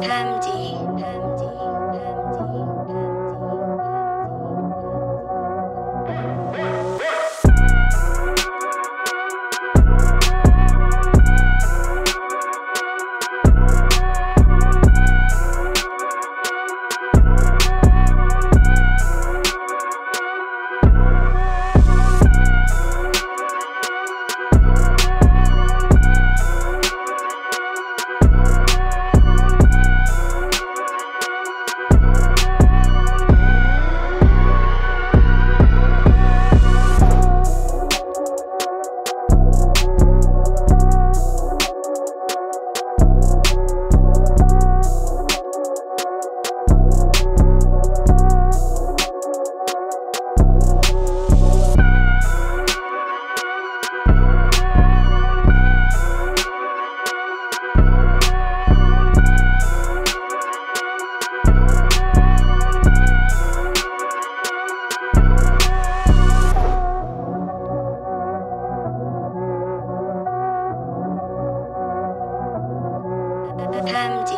MD. I'm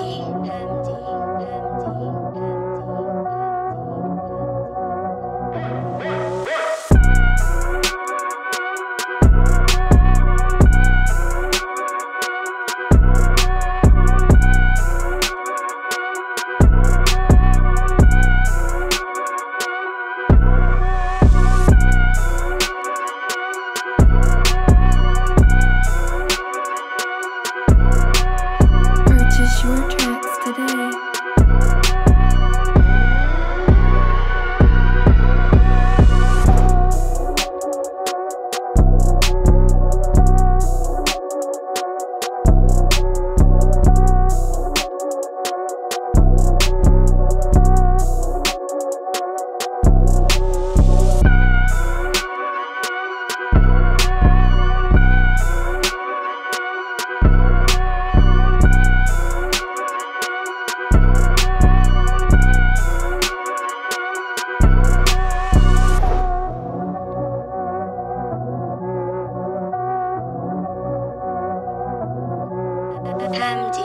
MD.